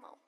Como.